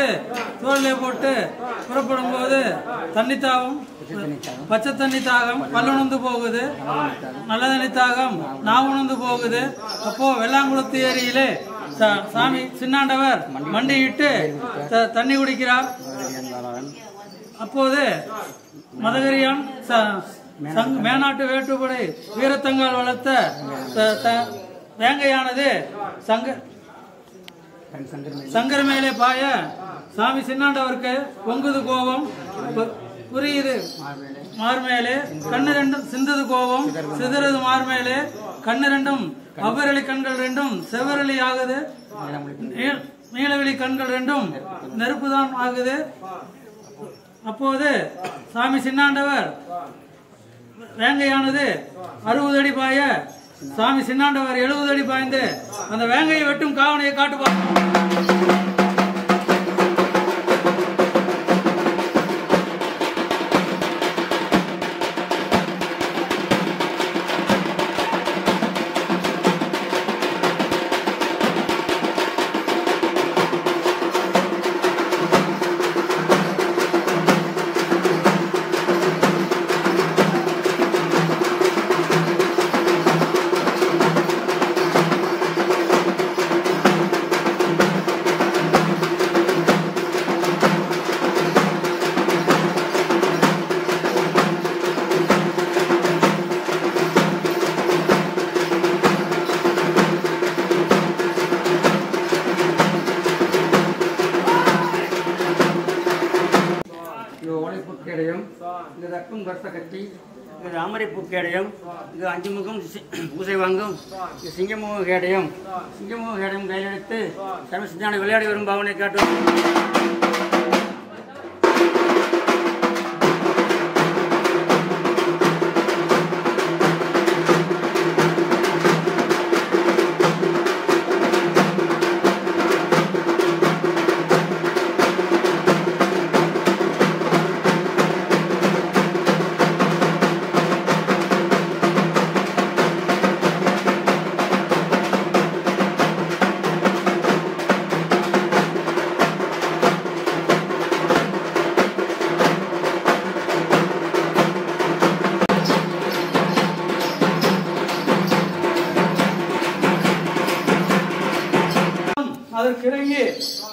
எல்லாம் தோளிலே போட்டு புறப்படும் போது தண்ணி தாகம் பச்சை தண்ணி தாகம் பல்லுணர்ந்து போகுது. நல்ல தண்ணி தாகம் நாவுணர்ந்து போகுது. அப்போ வெள்ளாங்குளத்து ஏரியிலே சாமி சின்னாண்டவர் மண்டியிட்டு தண்ணி குடிக்கிறார். அப்போது மதகரியான் மேனாட்டு வேட்டுப்படை வீரத்தங்கால் வளர்த்த வேங்கையானது சங்க சங்கர் மேலே. பாய. சாமி சின்னாண்டவருக்கு பொங்குது கோபம். புரியுது. மார் மேலே. கண்ணு ரெண்டும் சிந்தது கோபம். சிதறது. மார் மேலே. கண்ணு ரெண்டும் அவ்வரளி கண்கள் ரெண்டும் செவ்வரளி ஆகுது. நீலவெளி கண்கள் ரெண்டும் நெருப்புதான் ஆகுது. அப்போது சாமி சின்னாண்டவர். வேங்கையானது அறுபது அடி பாய. சாமி சின்னாண்டவர் எழுபது அடி பாய்ந்து அந்த வேங்கையை வெட்டும் காவனையை காட்டுவார். கேடயம். இது அஞ்சு முகம் பூசை வாங்கும் இது சிங்கமுக கேடயம். சிங்கமுக கேடயம் கையில் எடுத்து விளையாடி வரும் பாவனை காட்டும்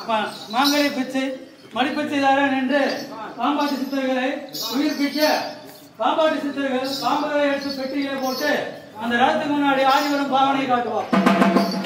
மாங்கலை மாங்கனி பிச்சை மடிப்பிச்சைதாரன் என்று பாம்பாட்டி சித்தர்களை உயிர்ப்பிக்க பாம்பாட்டி சித்தர்கள் பாம்பரை எடுத்து பெட்டிகளை போட்டு அந்த ராத்துக்கு முன்னாடி ஆதிவரம் பாவனை பாவனையை காட்டுவார்.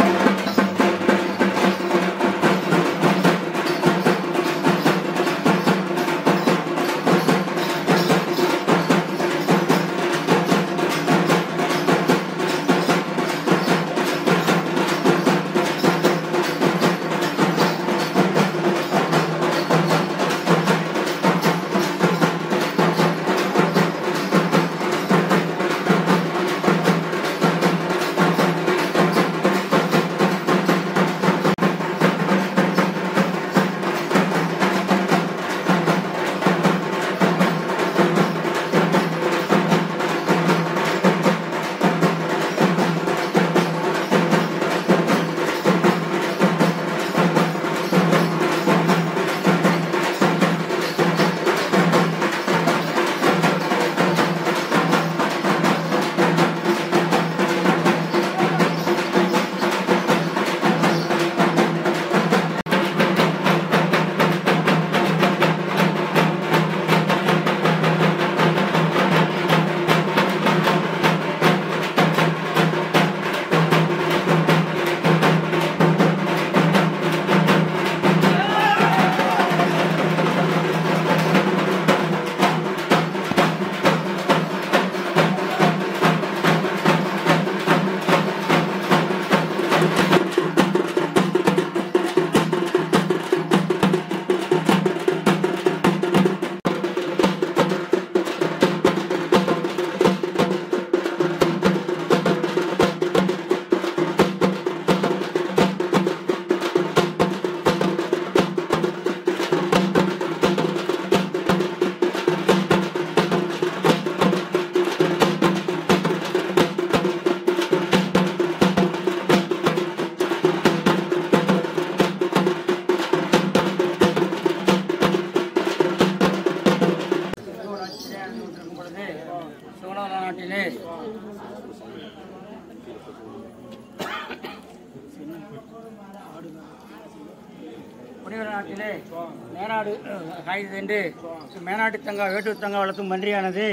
காய்து மேனாட்டு தங்கா வேட்டூர் தங்கா வளர்த்தும் பன்றியானது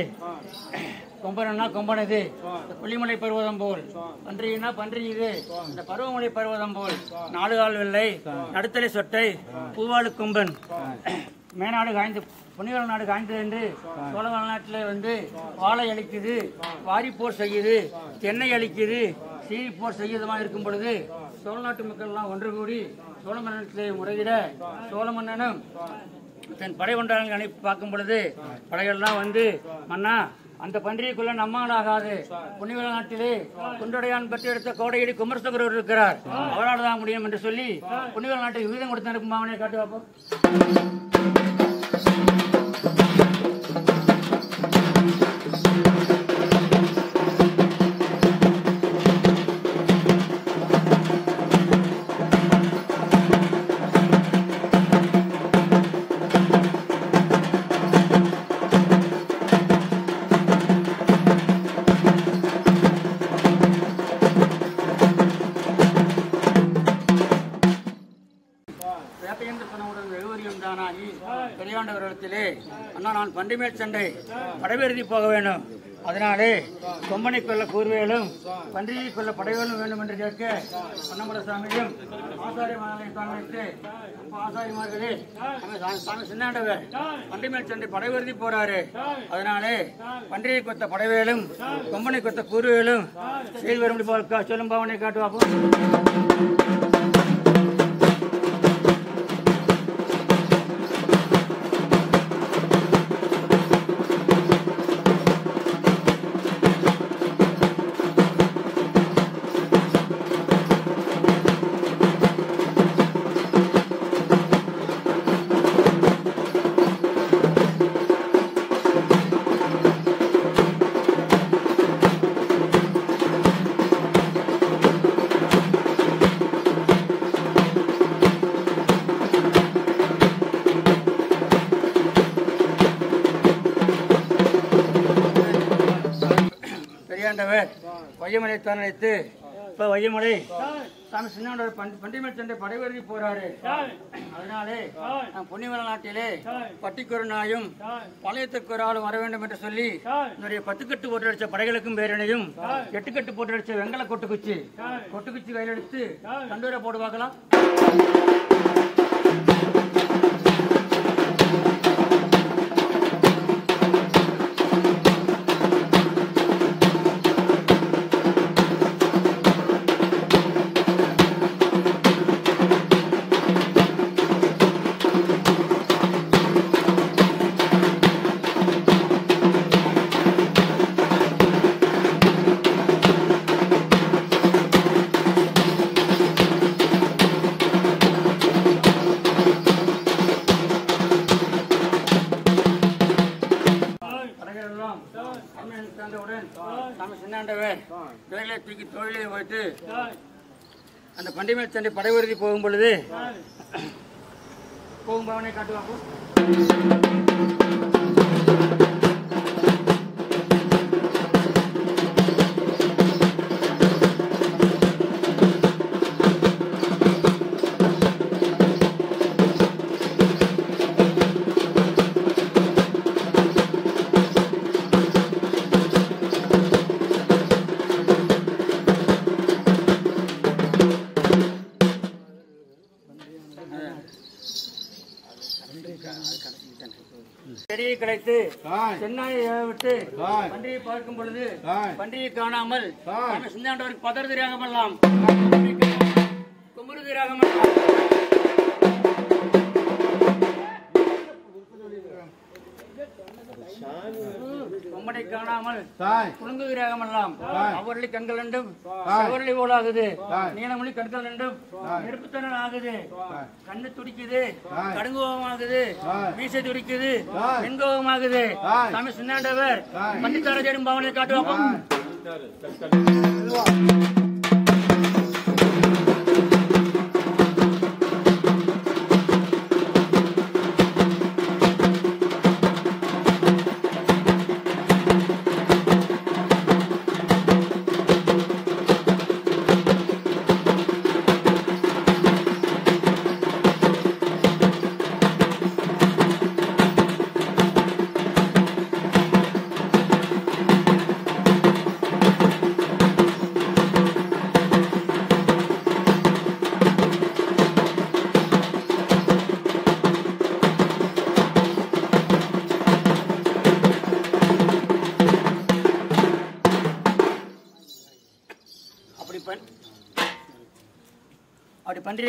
கொம்பனா கொம்பனது. கொல்லிமலை பருவதம் போல். பன்றினா பன்றி இது. இந்த பருவமலை பருவதம் போல். நாலு கால் வெள்ளை நடுத்தலை சொட்டை பூவாளு கொம்பன். மேனாடு காய்ந்து பொன்னிவர நாடு காய்ந்தது என்று சோழ நாட்டில் வந்து வாழை அழிக்குது வாரிப்போர் செய்யுது தென்னை அழிக்குது சீரிப்போர் செய்யுதமாக இருக்கும் பொழுது சோழ நாட்டு மக்கள் எல்லாம் ஒன்று கூடி சோழ மன்னனத்திலே முறையிட சோழ மன்னனும் தன் படை கொண்டார்கள் அனுப்பி பார்க்கும் பொழுது படைகள்லாம் வந்து மன்னா அந்த பன்றியைக்குள்ள நம்மாலாகாது புன்னிவர நாட்டிலே குன்றடையான் பற்றி எடுத்த கோடையடி குமரசகர் இருக்கிறார். அவரால் தான் முடியும் என்று சொல்லி புன்னிவர நாட்டை விகிதம் கொடுத்து அனுப்பும் அவனை? காட்டு பார்ப்போம் படவேறுதி போக வேண்டும். அதனாலே கொம்பனை கொல்ல கூர்வேலும் பன்றியை கொல்ல படைவேலும் வேண்டும் என்று கேட்க பொன்னமட சாமியும் ஆசாரி மகனை காண்பித்து அப்ப ஆசாரிமார்களே சாமி சின்னாண்டவர் பண்டிமேல் சென்று படைவருதி போறாரு. அதனாலே பன்றியை கொத்த படைவேலும் கொம்பனை கொத்த கூர்வேலும் செய்து வரும் சொல்லும் பாவனை காட்டுவாப்போம். பெரியாண்டவர் வையமலை தரணித்து. இப்ப வையமலை சாமி சின்னாண்டவர் பண்டிமலை சண்டை படைவெறி போறாரு. அதனாலே நம் நாட்டிலே பட்டிக்கொரு நாயும் பழையத்துக்கு ஒரு ஆளும் வர வேண்டும் என்று சொல்லி என்னுடைய பத்துக்கட்டு போட்டு அடிச்ச படைகளுக்கும் பேரனையும் எட்டுக்கட்டு போட்டு அடிச்ச வெங்கல கொட்டுக்குச்சி கொட்டுக்குச்சி கையில் எடுத்து கண்டூரை போட்டு அந்த பண்டிகை சண்டை படைவருதி போகும் பொழுது போகும் பவனை காட்டுவாங்க. சென்னாயை விட்டு பன்றியை பார்க்கும் பொழுது பன்றியை காணாமல் சிந்தாண்டவருக்கு பதறு திராகமெல்லாம் குமரு திராகமெல்லாம் கொம்பனை காணாமல் குழுங்கு விராகமெல்லாம் அவர்களை கண்கள் ரெண்டும் அவர்களை போலாகுது நீலமொழி கண்கள் ரெண்டும் நெருப்புத்தனல் ஆகுது. கண்ணு துடிக்குது. கடுங்கோபம் ஆகுது மீசை துடிக்குது. வெண்கோபம் ஆகுது சாமி சின்னாண்டவர் பண்டித்தார தேடும் பாவனை காட்டுவாப்போம்.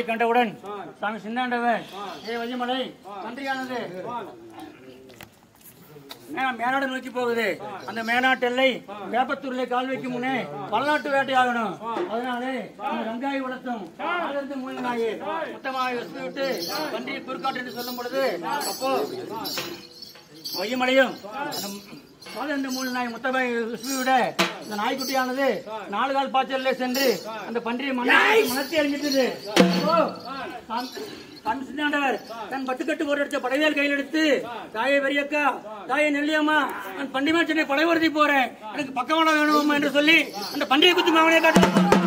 கண்டவுடன் சாமி சின்னாண்டவர் ஏ வையமலை பன்றியானது மே- மேனாடு நோக்கி போகுது. அந்த மேனாட்டு எல்லை வேப்பத்தூர்ல கால் வைக்கும் முன்னே பலநாட்டு வேட்டை ஆகணும் அதனாலே வெங்காய வளர்த்தும். மூணு நாய் மொத்தமாக விட்டு பன்றியை குறுக்காட்டு என்று சொல்லும் பொழுது அப்போ வையமலையும் பதினெண்டு மூணு நாய் விசுவி விட இந்த நாய்க்குட்டியானது நாலு கால் பாய்ச்சல்ல சென்று அந்த பன்றியை மனத்தை சாமி- சாமி சின்னாண்டவர் தன் பட்டுக்கட்டு போர் எடுத்த படைவேல் கையில் எடுத்து தாயை பெரியக்கா தாயை நெல்லியம்மா நான் பண்டிமா சென்னை படைவர்த்தி போறேன் எனக்கு பக்கமான வேணுமா? என்று சொல்லி அந்த பண்டிகை குத்து மாவனையை காட்டு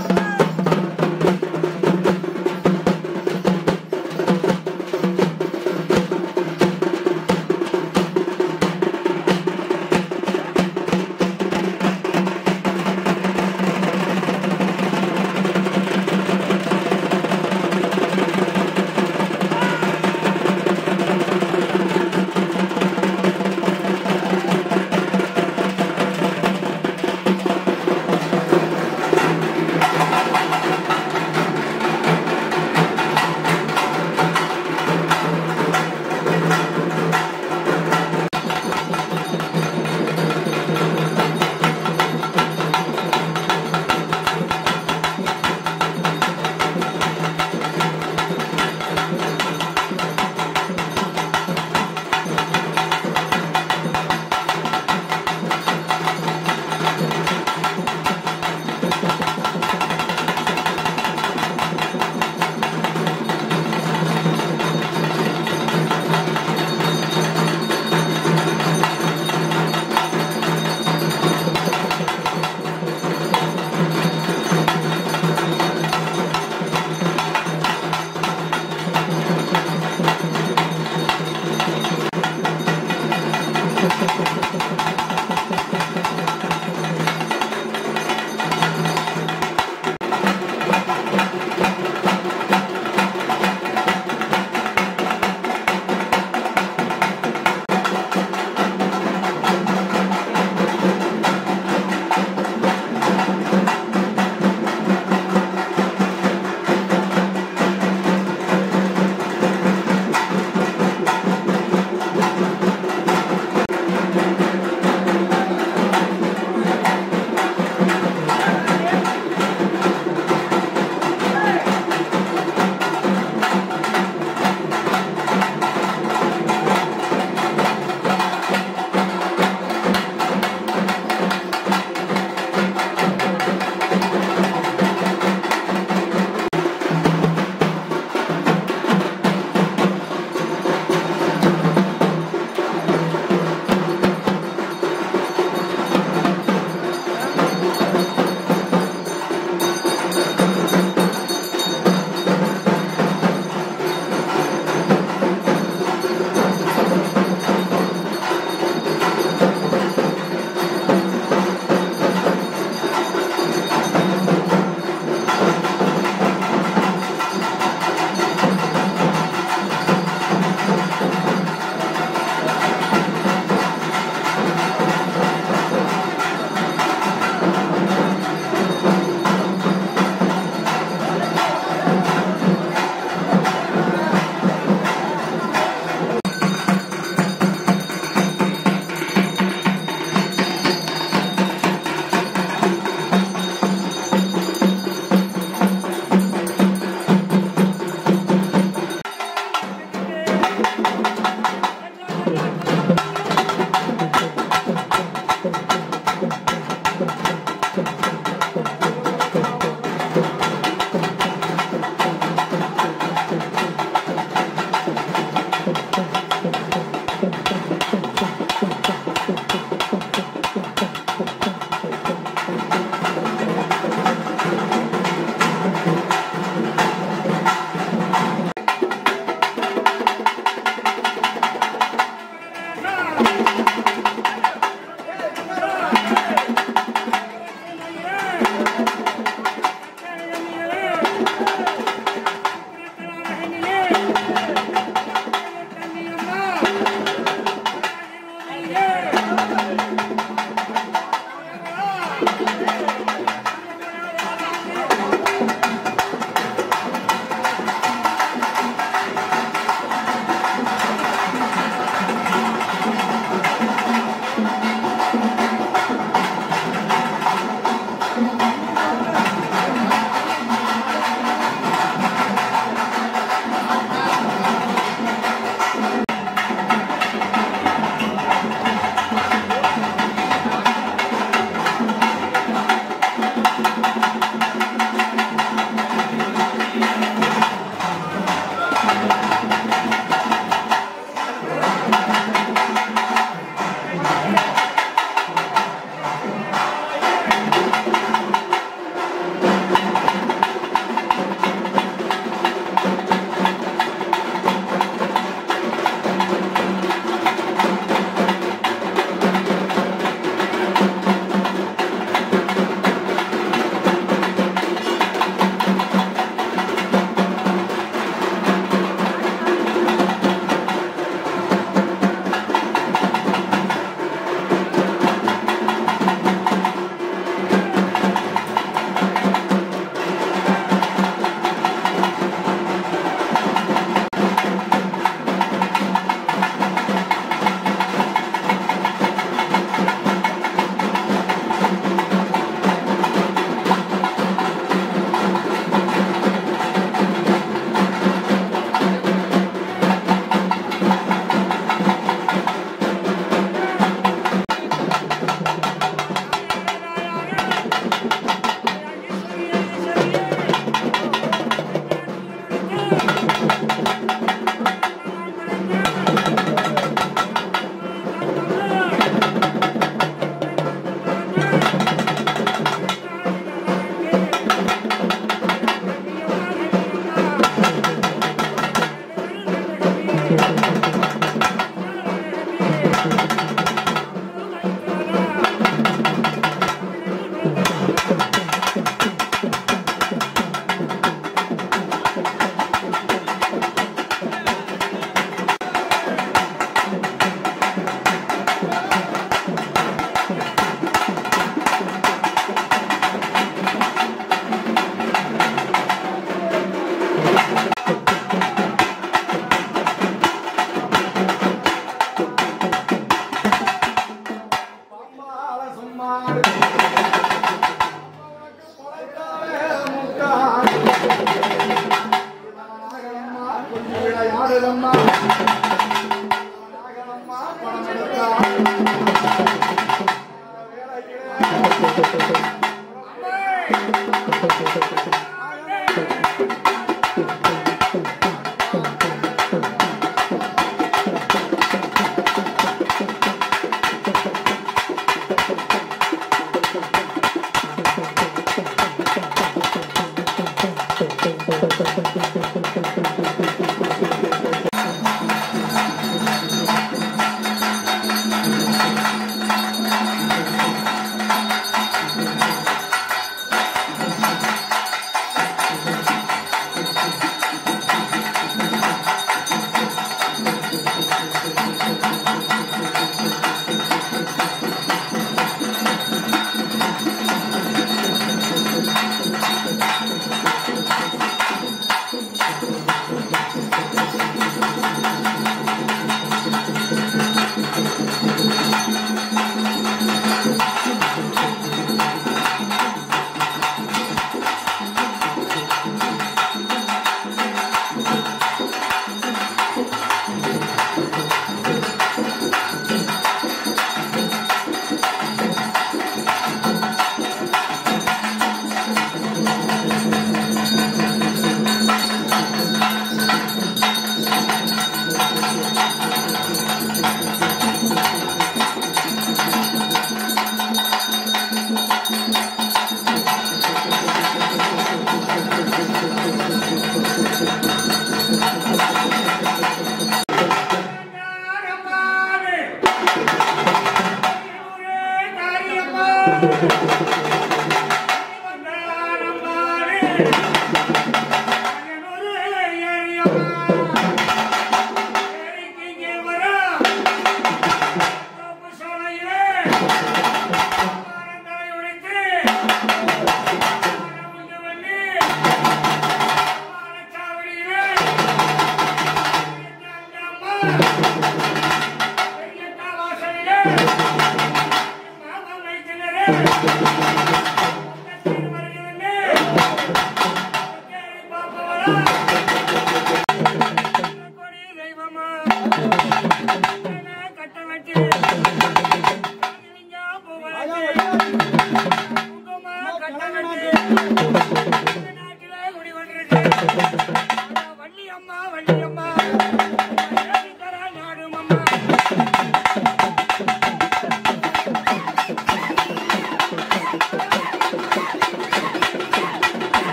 ¡Aplausos! கட்ட